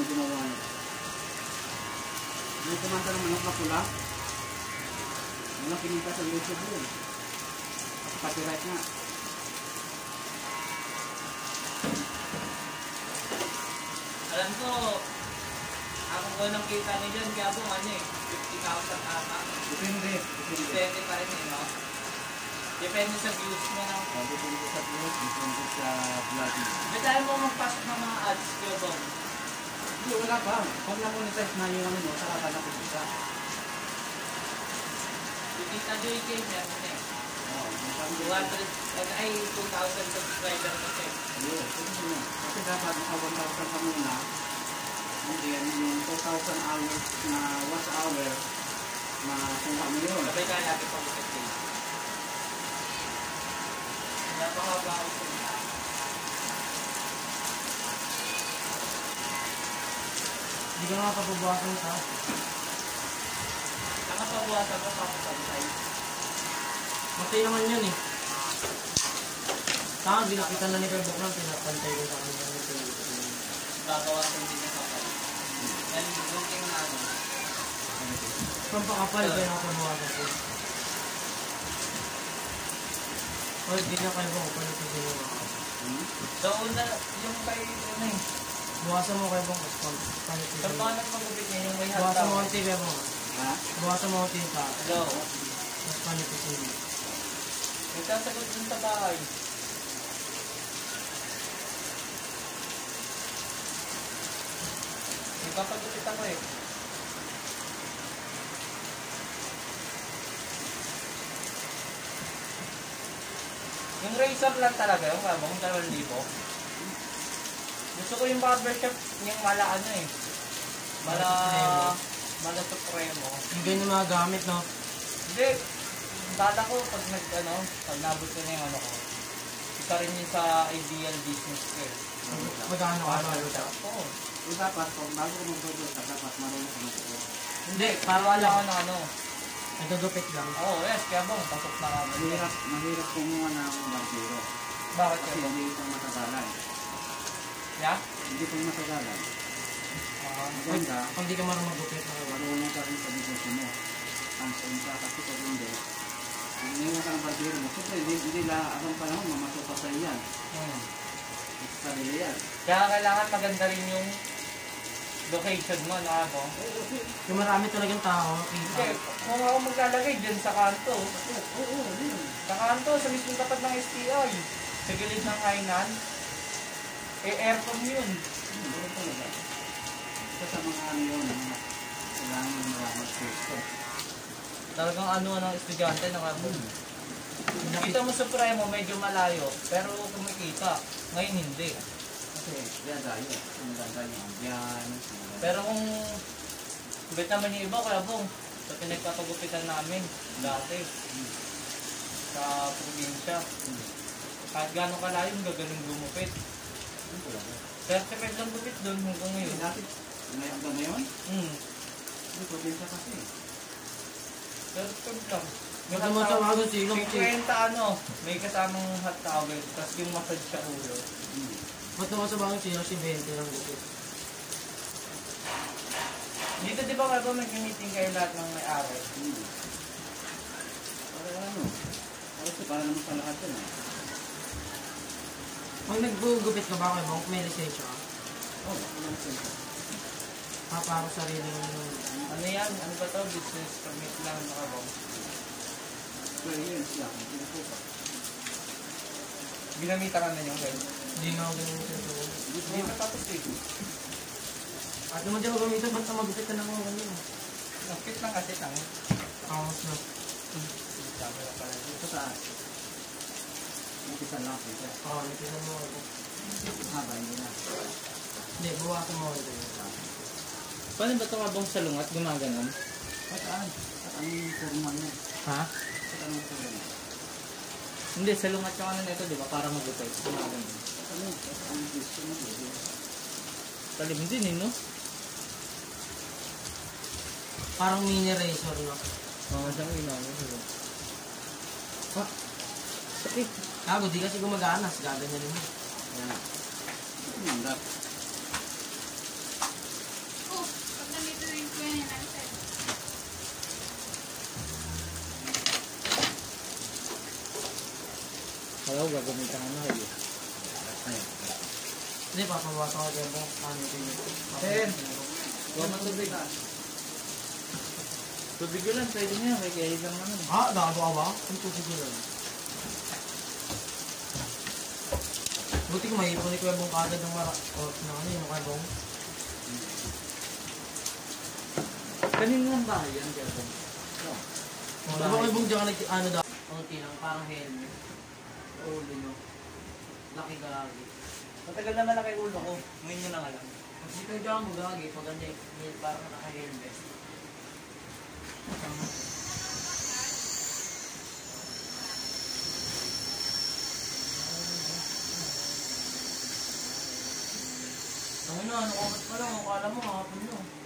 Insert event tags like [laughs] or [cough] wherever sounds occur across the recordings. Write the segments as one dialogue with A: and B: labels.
A: Ano ginawa niya? May kumanta ng manok na pula. Wala kinita sa YouTube yun. At copyright nga.
B: Alam ko, ako ko nang kita niyo dyan, kaya po ano eh, 50,000 ata.
A: Depende. Depende.
B: Pa rin eh, no? Depende sa views mo na.
A: Oh, depende sa views, depende sa vlogging.
B: Ba't tayo mo magpasok ng mga ads, Kuya Bong?
A: Hindi, wala pa. Kung na-monetize na yung ano mo, saka ka na kumita.
B: Si Tita Joy K, meron eh. 200, ano, ay 2,000 subscriber kasi.
A: Ayun, pwede mo. Kasi dapat naka 1,000 ka muna. And then, yung 2,000 hours na watch hour, makuha mo yun.
B: Sabay ka lagi pang bukit eh. Napakaba ako sa mga.
C: Hindi ka nga papabawasan sa
B: Saka pabuwasan ko papasantay.
C: Matay naman yun eh. Saka ginakita na ni Kuya Bokran, pinapantay ko sa kanya.
B: Babawasan din yung kapal. Yan, looking na ano.
C: Pampakapal ba yung pabawasan ko? O, hindi na kayo ba kapal ito sila mga
A: Hmm?
B: So, una, yung kay, ano eh,
C: Buwasan mo kayo ito
B: sa
C: sila?
B: paano magupit niya yung may
C: Buwasan mo konti Kuya Bokran.
A: Ha?
C: Buwasan mo yung taas.
B: Hello.
C: Tapos paano ito sila?
B: Nagsasagot dun sa bahay. Nagpapagupit ako eh. Yung razor lang talaga, yung dalawang libo. Gusto ko yung barbershop, yung mala ano eh. Mala, mala supremo.
C: Yung ganyan yung mga gamit, no?
B: Hindi. Bala ko pag nag ano, pag nabot ko na yung ano ko. Isa rin yun sa ideal business ko eh.
C: Magkano ka ba?
B: Oo.
A: So, dapat, kung bago mag-produce ka, dapat marunong ka mag-produce.
C: Hindi,
B: Para wala ko ng ano.
C: Nagagupit lang.
B: Oo, oh, yes, kaya bang pasok na kami.
A: Mahirap, mahirap kumuha na ako ng barbero.
B: Bakit
A: Kasi hindi itong matagalan.
B: Yeah?
A: Hindi itong matagalan.
B: Ah,
A: Maganda,
C: Pag di ka marunong magupit na kayo.
A: marunong ka rin sa mo. Hands-on ka kasi pag hindi, kung ngayon ka ng barbero mo, siyempre hindi, hindi la abang panahon, mamasok pa sa'yo yan.
B: hmm.
A: Sa nila yan.
B: Kaya kailangan maganda rin yung location mo na ako.
C: Yung marami talagang tao,
B: Hindi,
C: kita.
B: kung ako maglalagay dyan sa kanto,
A: Oo, oo, yun.
B: sa kanto, sa mismong tapat ng STI, sa gilid ng kainan, eh aircon yun.
A: Hmm, ganun talaga. Ito sa mga ano yun, kailangan yung mga mag-gusto.
B: Talagang ano ng estudyante nakabun. Kita mo sa Premo, medyo malayo, pero kumikita. Ngayon hindi.
A: Kasi, yan tayo. Ang ganda yung ambience.
B: Pero kung bet naman yung iba, kaya bong, sa pinagpapagupitan namin, dati, sa probinsya, kahit gano'ng kalayo, gagaling gumupit. 35 lang gupit doon hanggang
A: Ngayon, dati, ngayon hanggang ngayon,
B: Hmm,
A: hindi probinsya kasi.
B: 35 lang.
C: Ba't naman tawagan si Ilong?
B: 50 ano, may kasamang hot towel, tapos yung massage sa ulo.
A: Hmm.
C: Ba't naman sa bagay si si 20 lang gupit?
B: Dito di ba nga ba mag-meeting kayo lahat ng may-ari?
A: Hmm. Para ano? Para naman sa lahat yun. eh.
C: Pag naggugupit ka ba kay Bong, may lisensya ka?
A: Oh, ako lang sila.
C: Ah, para sarili ng...
B: Ano yan? Ano ba to? Business permit lang nakabong.
A: Experience lang. Hindi po pa.
B: Ginamita ka na yung kayo.
C: Hindi nga ako lisensya ko.
B: Hindi pa tapos eh.
C: At naman di ako gamitin, ba't na magupit ka na ako ganun?
B: Nakit lang kasi tang.
C: Kaos na.
B: Sabi na pala.
A: Ito taas. Umpisa lang siya.
C: Oo, oh, nakisan mo ako.
A: Haba, hindi na.
C: Hindi, buwasan mo ako dito.
B: Paano ba ito kabong sa lungat gumaganon?
A: At saan? At anong formal niya?
B: Ha?
A: At anong formal niya?
B: Hindi, sa lungat ka ano nito, di ba? Para magupay. Gumaganon.
A: At ano? At anong gusto mo?
B: Talim din eh, no?
C: Parang mini razor, no?
B: Oo, sa ina. Ha? Sakit.
C: Ah, Gago, di kasi gumagana. Gaganyan din.
A: Ayan. Ang dap. Oh,
B: pag nalito rin eh. ko yan, nalito. Hello, gagamit ka na kayo.
C: Hindi, papawasa ko dyan po. Ano ito yun?
B: Ten! Huwag matubig ah. Tubig ko lang, pwede niya. May kahit lang naman.
C: Ah, dabo ka ah, ba? Ang tubig ko. Buti ko may ipon ni Kuya Bong kagad ng mara. O, na ano yung Kuya Bong?
B: Kanina lang ba yan, Gerbo?
C: O, di ba Kuya Bong dyan ka nag, ano daw? Kunti lang, parang helmet. Ulo nyo. Laki gagi.
B: Matagal na malaki ulo ko. Ngayon nyo lang alam.
C: Pag kayo dyan mo gagi, pag ano yung parang naka-helmet. Ang ano oras pa lang, akala mo hapon
A: gawin.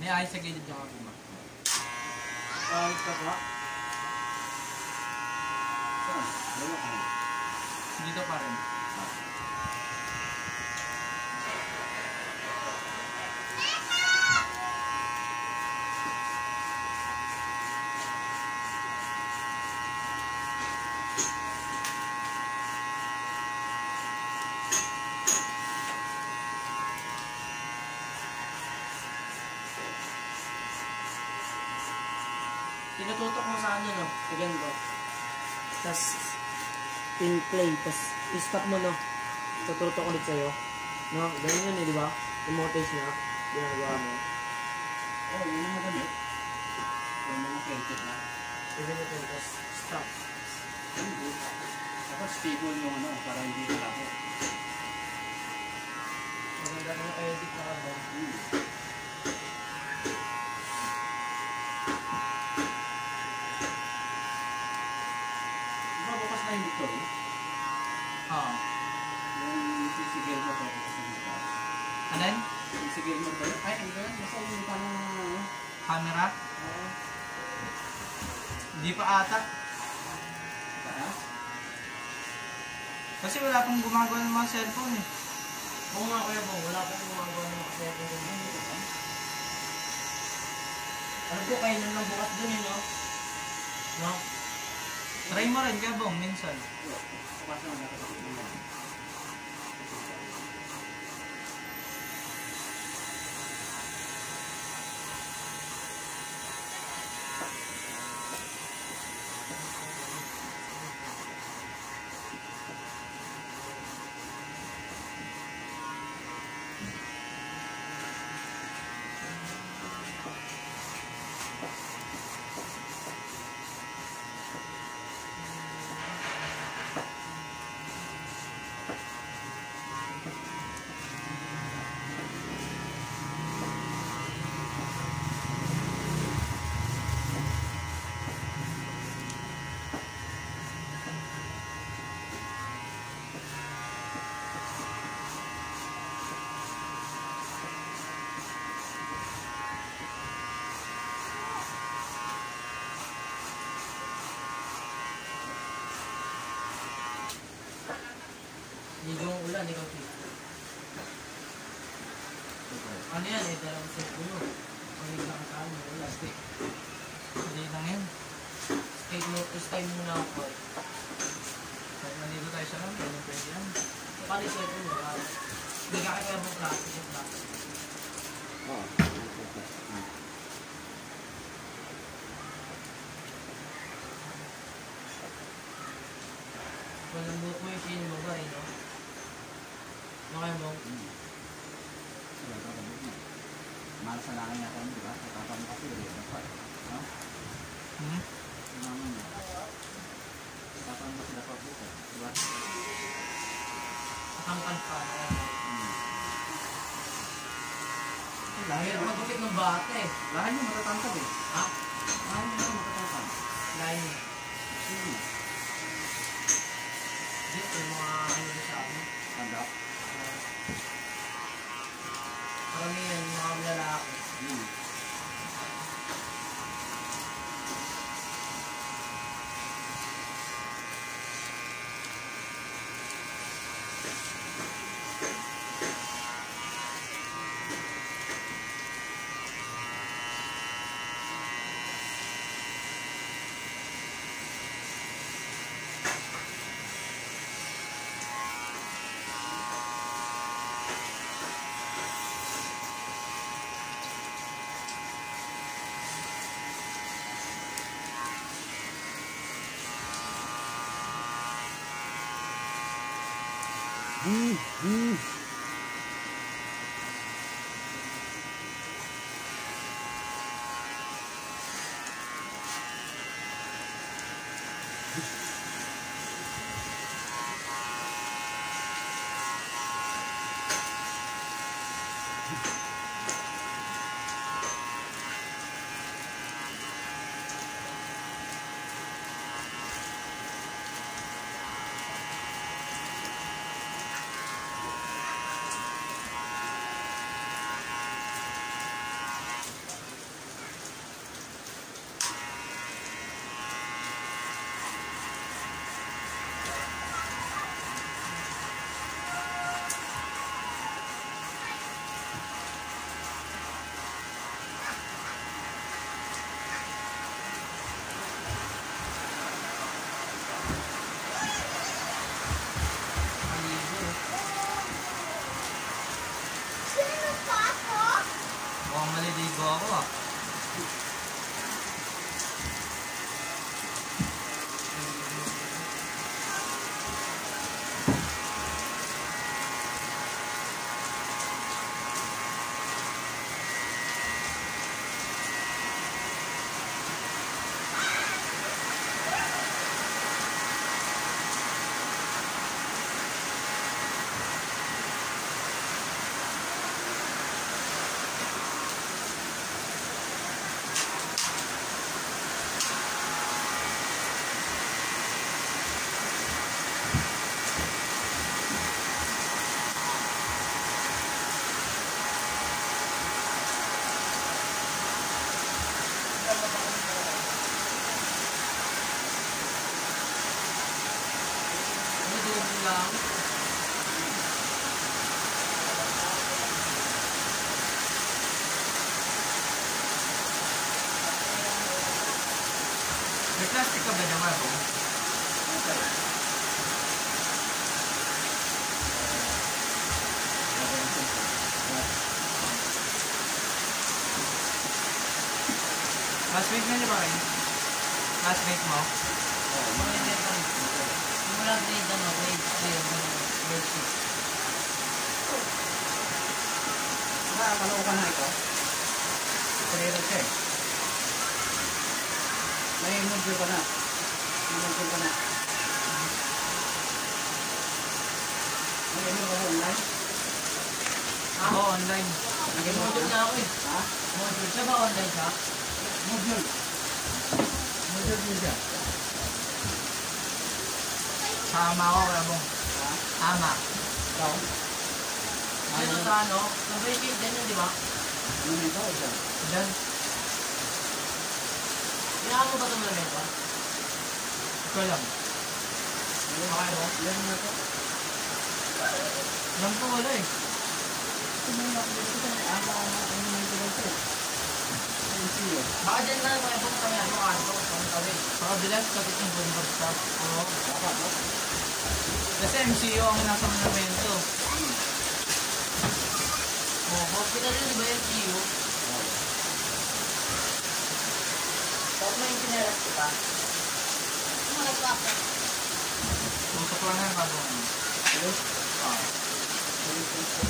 C: May ayos sa gilid ako ba?
B: Kahit ka ba?
A: Saan? Dalawa ka na.
C: Dito pa rin. Tinututok mo sa ano, no? Sa ganito. Tapos, pin play. Tapos, i-stop mo, no? Tututok ulit sa'yo. No? Ganyan yun, eh, di ba? Yung montage niya. Ginagawa mo.
A: Oh, yun ang maganda. Yung mga kerkit na.
C: Even ito, tapos, stop.
A: Tapos stable yung ano, para hindi kalako.
C: Maganda na edit na ano.
A: Hmm. Di ba bukas na yung Victory?
C: Oo.
A: Yung sisigil mo ba ito sa mga
C: Alin?
A: Sisigil mo ba? Ay, ano ba yan? Basta yung parang ano?
C: Camera? Hindi pa ata. Kasi wala pong gumagawa ng mga cellphone eh. Oo nga kuya po, wala pong gumagawa ng mga cellphone. Ano po, kayo lang bukas dun eh, no? No? Try mo rin, kaya bong, minsan.
A: Bukas na nakakasip
C: eh.
A: Lahat yung matatangkad eh.
D: Classmate mo?
C: Mga hindi pa. Simula grade ano, grade 3, grade 6.
A: Nakakaloo ka na ito. Karera siya eh. May module ka na. May module ka na. Ano ka online?
D: Ako online.
A: Naging
C: Module
A: module
C: na ako eh.
A: Ha?
C: Module. Siya ba online siya?
A: Module. Module din siya.
D: Tama ako.
A: Ha?
D: Tama.
A: Ikaw?
C: Sa ano? Sa grade 8 din yun, di ba?
A: Ano na ikaw siya?
D: Diyan.
C: Kailangan mo ba itong lamesa?
D: Ito lang.
A: Okay mo? Yan na ito.
D: Alam ko wala eh.
A: Tumulak dito. Ano na siyo.
C: Baka dyan na mga ibang kami ano, ano, ang tawid.
D: Sa kabilang kapit yung bundok stop. Oo.
A: Dapat, no?
D: Kasi MCO ang nasa monumento.
C: Oh, hospital yun, di ba yung CU? Tapos may engineers kita.
D: Tutok lang yan bago.
A: Yes.
D: Ah.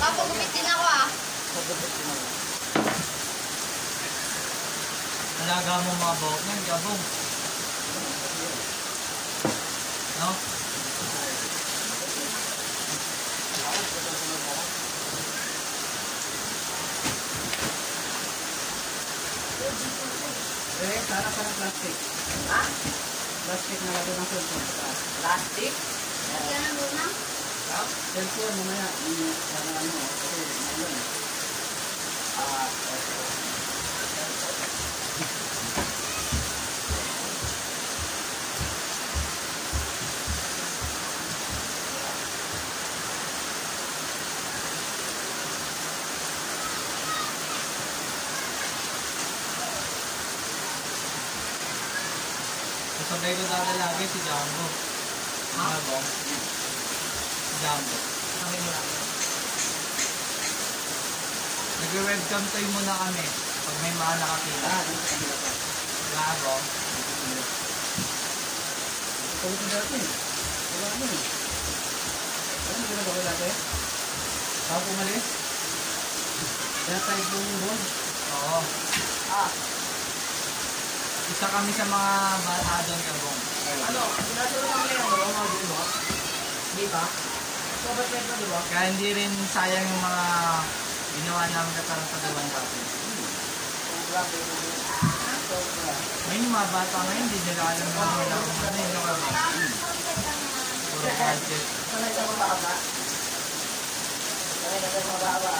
E: Papagupit din ako ah.
A: Pagkabot ko na.
D: Alaga mo mga buhok niyan, gabong. No?
A: Eh, ka ng plastic.
C: Ha?
A: Plastic na lagay ng cellphone.
C: Plastic?
E: Lagyan ng luna.
C: Ha?
A: Cellphone mamaya. Yung sana ano, kasi mayroon.
F: Ah,
D: Kasabay ko dati lagi si Jumbo. Ano ba? Si Jumbo.
F: Sabi mo lang.
D: Nag-webcam tayo muna kami pag may mga nakakita.
A: Ah, dito sa kabila pa.
D: Labo.
A: Tulog ko dati. Wala mo eh. Ano mo ginagawa dati? Saan pumalis? Kaya tayo bumubog.
D: Oo.
F: Ah,
D: Isa kami sa mga bata doon kabong.
F: Ano? Sinasunod ang ngayon, di ba? Mga mo? Di ba? Sobat kwento, di ba?
D: Kaya hindi rin sayang yung mga ginawa namin katarantadawan dati.
F: Grabe, Sobra.
D: Ngayon yung mga bata ngayon, hindi nila alam na nila kung ano yun. Ano ba? Puro gadget.
F: Sanay ka mababa. Sanay ka sa mababa.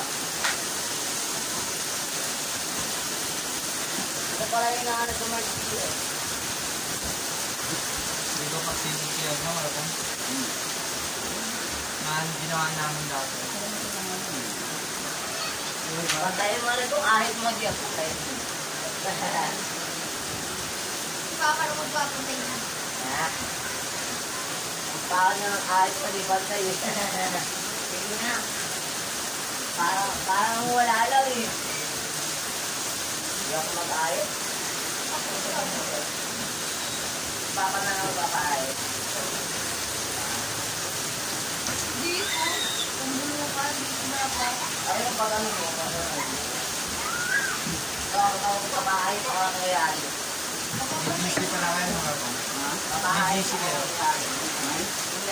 F: Ito pala yung nahanap ko Mark
D: ko pa sinisiyan na wala kang na ginawa namin dati.
F: Pantayin mo rin kung ahit. Pantayin mo.
E: Paano magpapuntay na?
F: Ah. Paano ng ahit pantay eh. Sige na. Parang, parang wala lang eh. Hindi ako mag-ahit. Papa na ako papahit.
E: Dito. Kung bulo ka, dito na pa.
F: Ayun pag ano mo, ano mo. Ako ako papahit ako ang nangyayari.
D: GC pala kayo mga?
F: Papahit
D: Busy
F: ako
D: kayo?
F: ang nangyayari.
A: Ay?
F: Hindi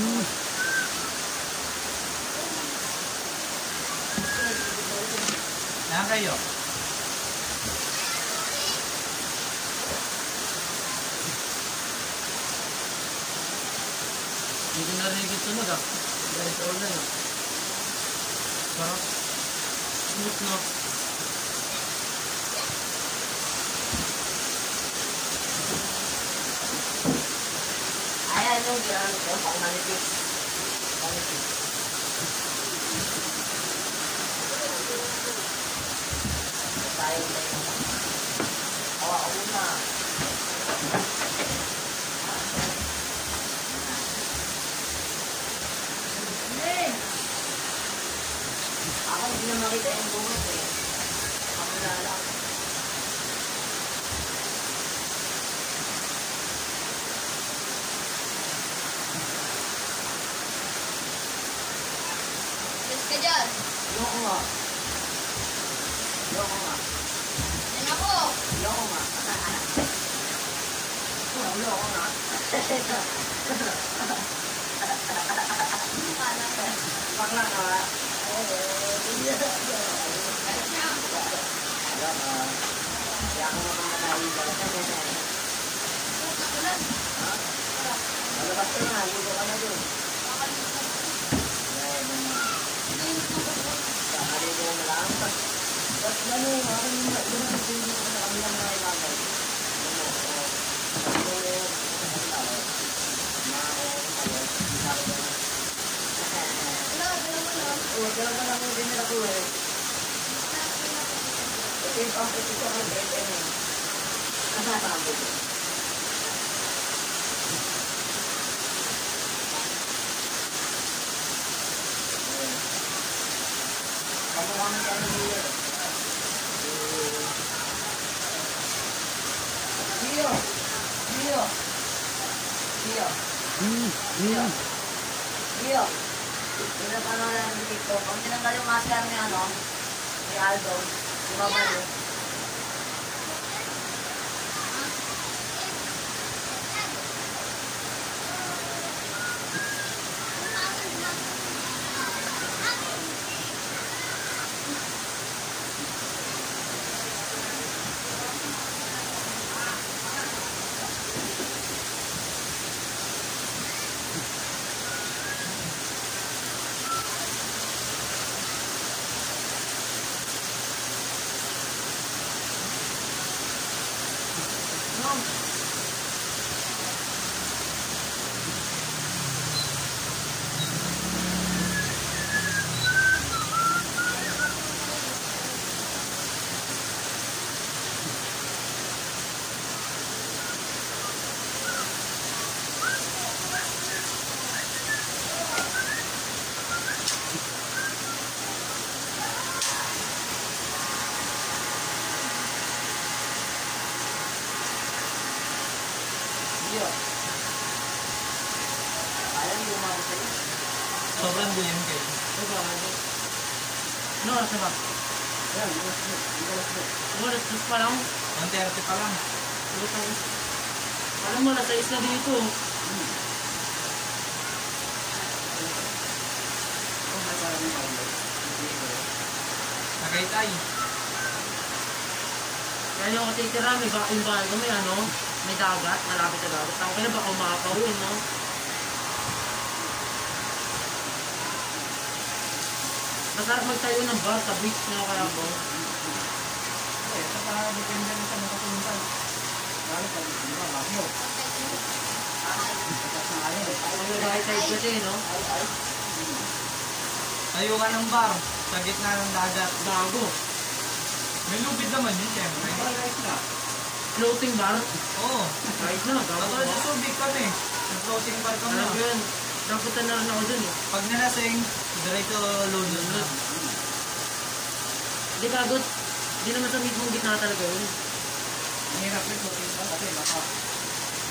F: na.
D: GC.
A: Oo, ito yung mga yan. Ah, ako.
D: Yan kayo.
A: Hindi ko narinig yung tunog ah. Dahil sa ulan ah.
D: Sarap.
A: Smooth no?
F: Ayan yung ginamit ko, Tayo na yun. Awa, una. Ako hindi na makita yung bunot eh. Ako na lang.
E: Alis ka dyan.
F: Yoko nga. Yoko nga.
E: Yan ako.
F: Yoko nga. Oh, Yoko nga.
E: Paano ka?
F: Bakla ka. Kaya ako makakatayin ka.
E: Puta ko lang.
F: Malabas ka na, ligo ka na dun.
E: Init mo ko.
F: Kakaligo na lang. Ba't gano'n? Ako yung gano'n din mo sa kanilang mga ilagay. Ano, Oh, gano'n na lang yung dinala ko eh. Ito yung pang-ito ko ng BFM eh. Ano na pang ito? Kamukha mo ng Leo. Leo! Leo! Leo! Leo! Leo! Sino pa naman natin sa TikTok? Pag tinanggal yung masker ni ano, ni Aldo, di ba ba
C: pa lang.
D: 1.30 pa lang.
C: Lutang. Alam mo, nasa isla dito.
A: Parang yung bundle. Hindi ko.
D: Tagaytay.
C: Kaya yung kasi tira, may ba yung bahay ko may ano, may dagat, malapit sa dagat. Tangin na baka umakaw yun, no? Masarap magtayo ng bar sa beach na kaya po.
A: Depende rin sa pumunta. Lalo pag, di ba, bagyo. Tapos na ayaw.
C: May bahay side kasi, no?
D: Tayo ka ng bar sa gitna ng dagat.
C: Bago.
D: May lubid naman yun, syempre.
A: Ay, guys na.
C: Floating bar.
D: Oo.
C: Kahit na,
D: Katulad sa Subic kami. Floating bar kami.
C: Alam yun. Napunta na rin ako dun, eh.
D: Pag nalasing, diretso lulod na.
C: Di gagot. Di naman sa mismong gitna talaga yun.
A: Ang hirap rin floating pa kasi baka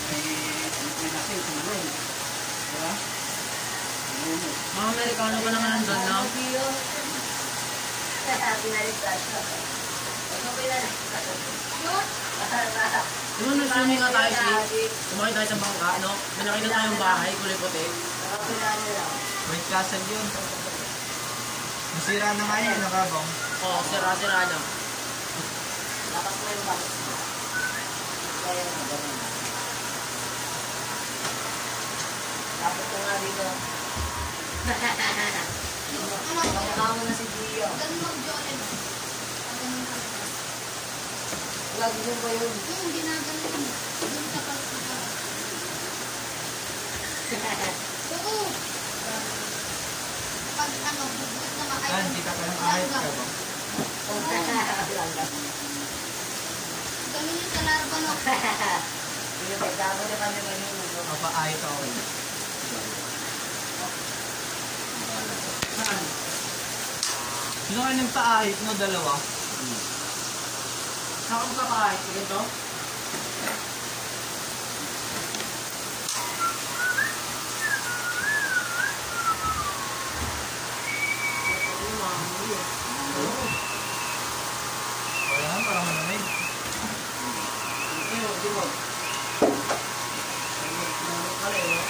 A: may may natin sa malong. Di ba? Ayun mo.
C: Mga Amerikano pa naman nandun, no? Di ba nag-swimming nga tayo, si? Sumakay tayo sa bangka, no? May nakita tayong bahay, kulay puti.
D: White Castle yun. Nasira na nga yun, nakabong.
C: Oo, sira-sira na.
F: Tapos ko nga dito. Mo na si Gio.
E: Ganun mag-join. Ganun ka.
F: Lagi mo ba yun?
E: Yung ginagano yun. Doon ka pa. Oo. Pag ano, bubut na makain.
D: Ah, hindi ka pa ng ahit ka ba? [laughs]
E: Ganun yung sa larva, no?
F: Sige, pagkako na kami kanina.
D: Mapa-ahit ako.
C: Saan?
D: Sino kayo nagpa-ahit no? Dalawa?
C: Saan ka pa kahit? Sige to?
D: Wala naman, parang malamig.
C: Hindi mo, hindi mo. Ano pala, eh, no?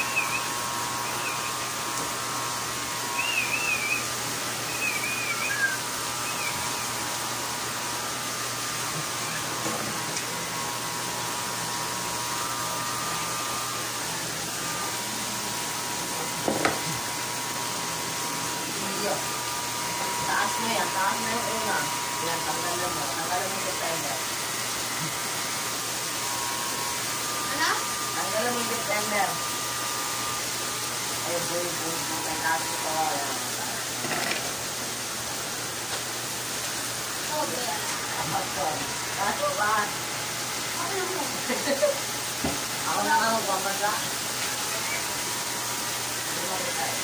F: Gio. Taas mo yan. Taas mo yung una. Yan, tanggalan mo. Tanggalan mo yung September.
E: Ano?
F: Tanggalan mo yung September. Ay, boy, boy, boy. May taas ko pa. Yan.
E: Oh, kaya.
F: Apat ko. Kaso ba?
E: Ano mo?
F: Ako na nga magbabasa. Lumaki tayo.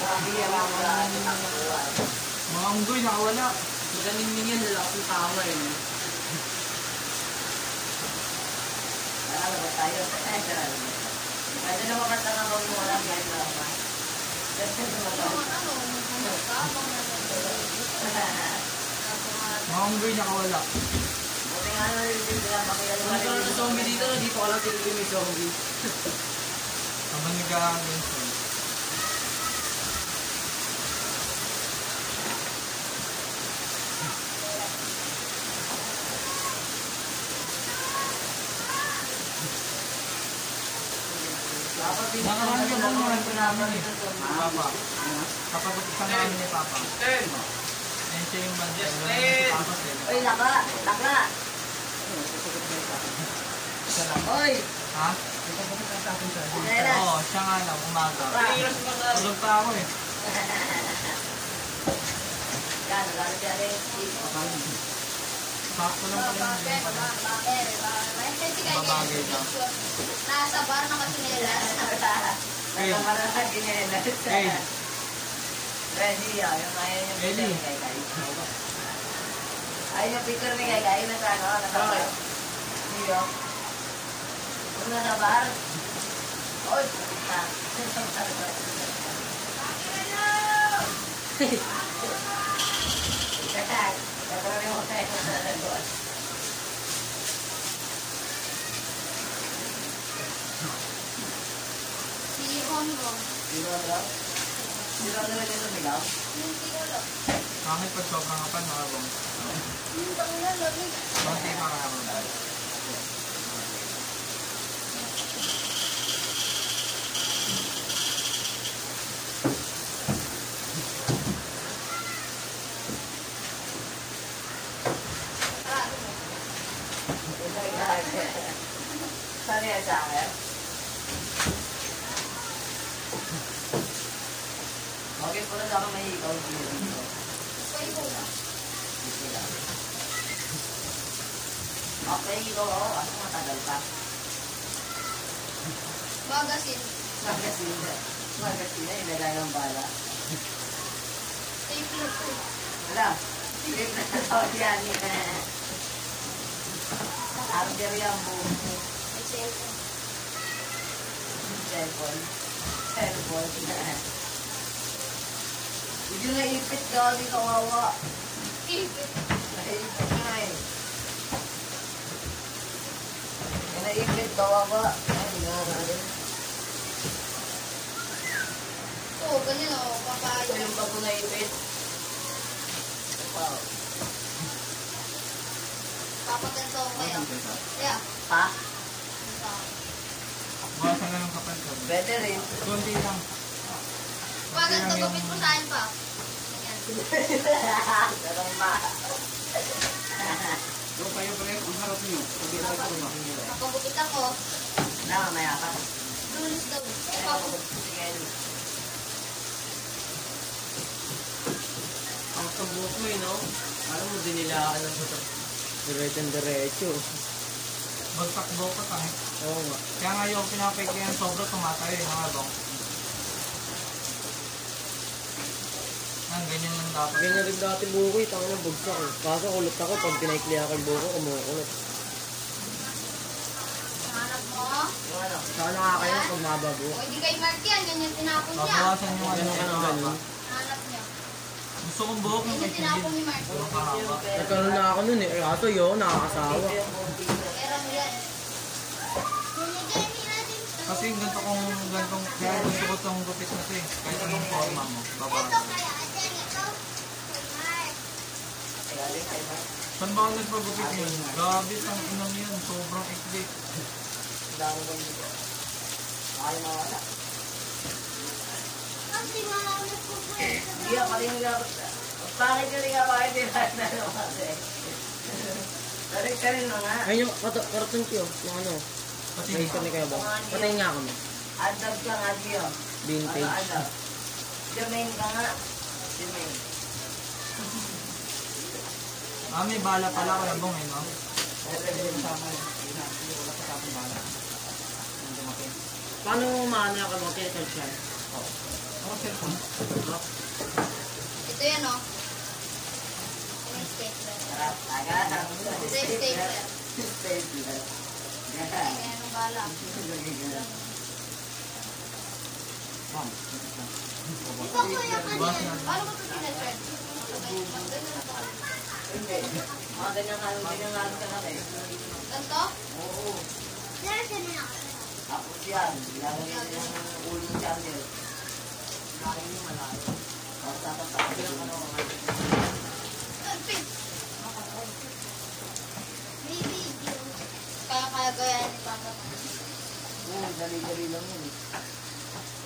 F: Grabe yan ang mga nakakuha.
D: Mga unggoy, nakawala.
C: Magaling din yan, lalaki ng tama, eh.
F: Marami ba tayo? Pwede na makanta nga kung wala na ako. Pwede na
E: Yung ano, ka, bang
D: Mga unggoy, nakawala.
F: Buti nga na rin din sila makilala
C: Kung ikaw na zombie dito, no? dito ka lang tigil may zombie.
D: Habang nag-aangin Nakaraan ka bang mga ito namin eh?
F: Papa.
D: Kapag isang namin Papa.
A: Ten.
D: Siya yung banda.
A: Ten.
D: si Papa sila.
F: Oy!
D: Ha?
A: Ipapakita sa akin sa
F: Nelas!
D: Oo, siya nga lang, umaga. Tulog pa ako eh.
F: Yan, si Alex.
D: Sakto lang pala yung ganyan pala. Babagay ka.
E: Nasa bar na kasinelas. [laughs]
F: Nagkakaroon sa ginelas.
D: Hey.
F: Ready, ah. Yung ayaw yung picture ni Kay Kay. Ayaw yung picture ni Kay Kay. Nasa ano, nasa oh. Una na bar. Oy, puta. Kakak, kakak mo
D: Pangit pag sobrang kapan, mga bong.
E: Yung tangulan, lamig.
D: Konti pa kaya mo.
E: Ah,
F: Saan yan sa akin? Okay po na sa akin may ikaw dito.
E: pwede ko na.
F: Okay, ikaw ako. Ako matagal pa.
E: Magasin.
F: Magasin na. Magasin na. Ilagay ng bala.
E: Tape loop.
F: Wala. Sige na tawag yan. Arder yan buo.
E: Cellphone.
F: Cellphone. Cellphone. Hindi na ipit gabi kawawa.
E: Ipit.
F: Naipit nga eh. Naipit kawawa. Ay, nga rin.
E: Oo, ganyan o.
F: Ito
E: Papayo.
F: yung pag naipit. Wow.
E: Papaganto ko kayo. Kaya.
F: Ha?
D: Bawasan na ng kapan ko.
F: Pwede rin.
D: Konti lang.
E: Papaganto gupit mo sa akin pa.
F: Darang ma.
A: So kayo pre, ang harap niyo. Na ito ba?
E: Kapagupit ako,
F: Na, mamaya ka.
E: dulis daw. Eh.
C: Ang sabok mo eh, no? Alam mo, dinilaan ng buto. Diretso diretso.
D: Bagsak buhok ko pangit.
C: Oo nga.
D: Kaya nga yung pinapake yan, sobra tumatay, mga bong. Yan, ganyan lang dapat.
C: Ganyan rin dati buko eh, tanga ng bugsak eh. Kaso kulot ako, pag pinaikliya ko yung buko, kumukulot.
E: Hanap mo.
F: Yung ano?
C: Saka nakakaya pag maba
E: O, hindi kay Mark yan. Ganyan tinapon niya.
D: Babawasan yung ano,
C: ng ganun.
E: Hanap niya.
D: Gusto kong buhok ng
E: Ganyan tinapon ni Mark.
D: Yung.
C: Nagkaroon na ako nun eh. Eh, Kaso yun, nakakasawa.
D: Kasi ganito kong, ganitong, kaya gusto ko itong gupit na to eh. Kahit anong forma mo,
F: kay Mark.
D: Saan ba nagpagupit yun? Grabe, ang inang yun. Sobrang ikli.
F: Ang dami kong dito. Ay, mawala. Hindi ako rin nga. Bakit yun nga bakit di ba na lumasi? Balik ka rin mga.
C: Ayun yung kato- karton ko, yung ano,
D: Kasi
C: may isa ni Kuya Bong. Patayin nga kami.
F: Adab ka nga diyo.
C: Vintage.
F: Ano adab? Jermaine ka nga. Jermaine.
D: Ah, may bala pala ko yung bong eh, no?
A: Kasama yun. Hindi wala sa akin bala. Ang dumating.
C: Paano mo maano yung kamo? Kinacharge yan?
A: Ako cellphone.
E: Ito yan o. Yung stapler. Yung stapler. Ay, nung bala. Ito kuya ka
D: Bukas
E: niyan.
D: na.
E: Paano mo ito na pala.
F: Hindi. Mga ganyan ka, ganyan ka ka na eh.
E: Ganito?
F: Oo. Tapos yan. Nyo yung ulo ng channel. Laki yung malayo. Tapos tatapos lang ano.
E: Pin. Kaya kaya gaya ni Papa.
F: Oo, dali-dali lang yun eh.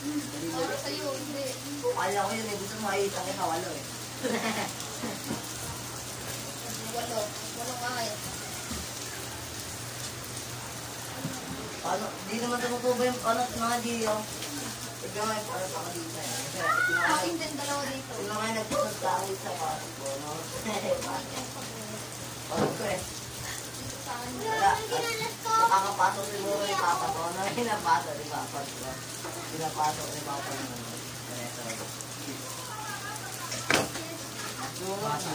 F: Dali-dali.
E: Para sa'yo, hindi.
F: Kaya ko yun eh. Gusto mo makita kita walo eh.
E: Walo. Walo kaya.
F: Paano? Di naman tumutubo yung panot mga di yung. Tignan mo yung panot ako dito eh. Kasi
E: Akin din dalawa dito.
F: Sino nga ako sa pasok ko, no? Panot ko eh.
E: Sa akin.
F: Wala. Nakakapasok siguro ni Papa ko. Ano yung pinapasok ni Papa ko? Pinapasok ni Papa ko. Sumunod na.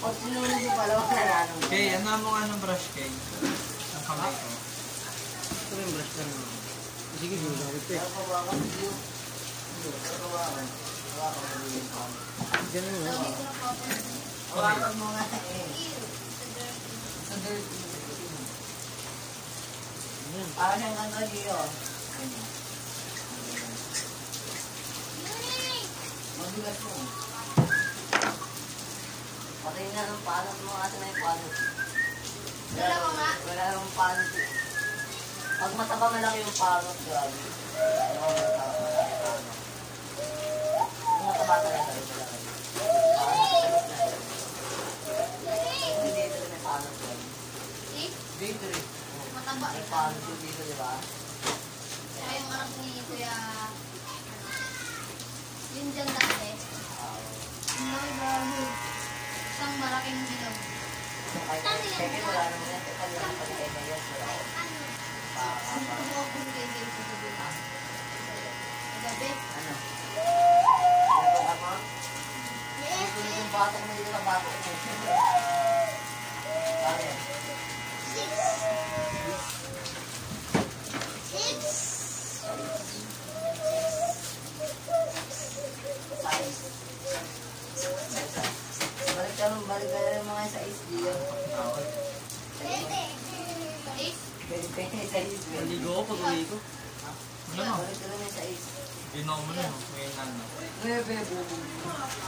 F: O sinunod mo pala wala na nung
D: Okay, ano mo nga ng brush kay?
C: Ang kamay ko.
A: Ito yung brush ka naman. Sige, gumagawit ko eh.
F: Pero kawakan dito. Dito, pero kawakan. Kawakan mo yung pan.
A: Ganun mo.
E: Ko papansin.
F: Kawakan mo nga eh.
E: Sa dirty.
F: Sa dirty.
A: Yan.
F: Para siyang kanta dito.
E: Yay!
F: Madulas mo. Patay na ng panot mo kasi na yung panot.
E: Dalawa nga.
F: Wala nang panot. eh. Pag mataba malaki yung panot, grabe. Ano malaki panot? Kung mataba talaga na. Hindi dito rin may panot yun.
E: See?
F: Dito rin.
E: Mataba.
F: May yung dito, di ba?
E: Kaya yung anak ni Kuya... Yun dyan dati.
F: Ah,
E: Ang grabe. Isang malaking bilog.
F: Pwede wala naman yan. Yan. Wala ko
E: kay Gail sa gabi. Gabi?
F: Ano? Ito ka mo?
E: Yes,
F: Ito yung batok mo dito sa batok mo. Bakit?
E: Six. Six.
F: Size. Balik ka nung balik ka rin mga sa is dito.
E: Pwede. Eight.
F: Pwede sa is.
C: Naligo ako pag uwi ko. Ano mo?
F: Balik ka rin sa is.
C: Ginawa mo na yun. Ngayon na ano.
F: Nuebe, bubu.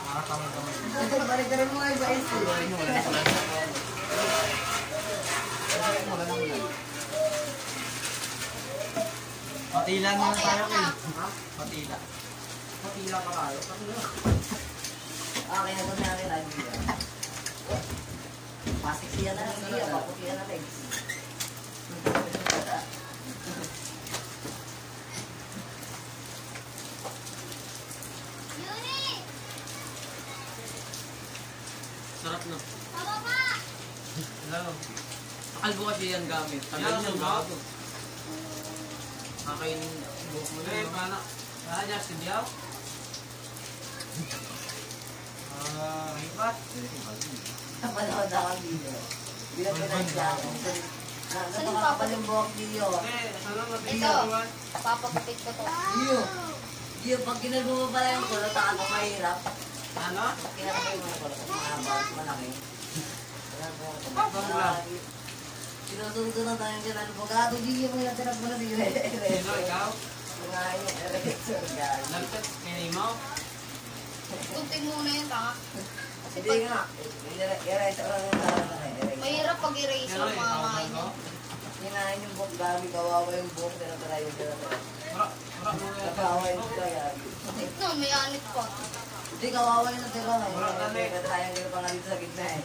C: Nakakamay-kamay.
F: Balik ka rin mga sa is.
C: Patila naman tayo kayo. Patila.
A: Patila ka kayo.
F: Okay na doon natin lagi yan. Pasik siya na lang siya. Paputi na legs.
E: Yuri!
C: Sarap no.
E: Pababa!
C: Hello. Nakalbo kasi yan gamit. Tagal yung
B: ano?
C: Kakainin buhok mo na
B: Eh, paano? Ah, Justin Diaw? Ah, hipat.
F: Napanood ako video. Na pinadya ako. Napakapal yung buhok video.
B: Eh, sana
E: Ito. Papagupit ko to.
F: Iyo. Iyo, pag ginagawa pala yung kulot, ako mahirap.
B: Ano?
F: Kinakabay mo yung kulot, mahaba, malaki.
B: Bakit lang?
F: Sinusunod na tayo yung mga tinap mo na si Rere.
B: Sino, ikaw?
F: Mga yun, erection, guys.
B: Nagtat, kini mo?
E: Gunting muna yun, tanga.
F: Hindi nga. Erection lang yung talaga.
E: mahirap pag erase
B: Pero
E: ang mga
B: ano?
F: Hinahin yung buhok, gabi, kawawa yung buhok, tinatara yung tinatara. Kawawa yung gabi.
E: Ito, may anit pa.
F: Hindi, kawawa yung natira ngayon.
B: Wala ka na eh.
F: Triangle pa nga dito sa gitna eh.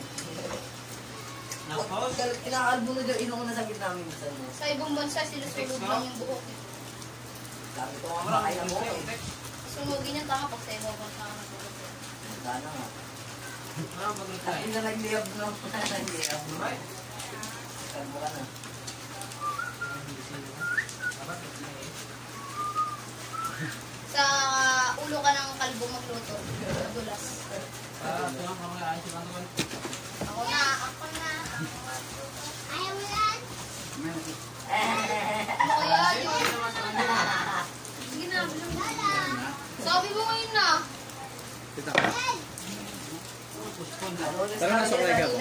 B: Napos?
F: Kinakalbo na dyan, inuuna sa gitna mo.
E: Sa ibang bansa, sinusunod lang yung buhok.
F: Sabi ko nga,
B: Mura,
F: makay na mo eh.
E: Sunugin yung tanga pag sa ibang bansa ka ng buhok.
F: Sana nga.
B: Mag-reply.
F: Sabi na nagliyab na [laughs] ako na nagliyab.
B: Right?
F: Kalbo ka na.
E: Sa ulo ka ng kalbo magluto. Madulas.
B: Ah, ito lang, kamay ayos ano.
E: Ako na, ako na. Ayaw mo yan? Kaya yun? Sige na, bilang na. Sabi mo ngayon na.
A: Kita ka. Tara na sa Omega ko.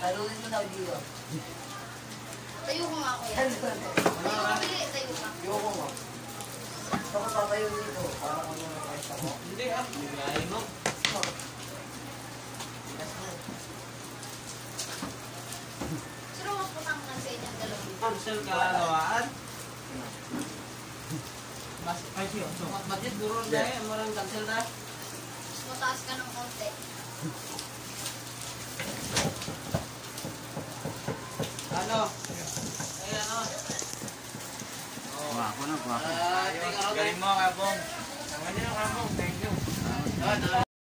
F: sa lunes mo daw dito.
E: Tayo ko nga ako
F: Sa
E: yan.
F: lunes.
E: Tayo ko, tayo.
F: Yoko mo. Gusto ko papayo dito. Para kung ano kahit ako.
B: Hindi ah, biglayin mo.
E: Sino mas patangkan sa inyong dalawa?
B: Cancel ka lawaan. Mas, ay siyo, so, budget guro na eh, marang cancel na.
E: Mas mataas ka ng konti.
B: Ano? Ay, ano?
A: Wako na.
B: Ah, ko.
C: Galing mo, kabong.
B: Galing mo, kabong. Thank you. Ah,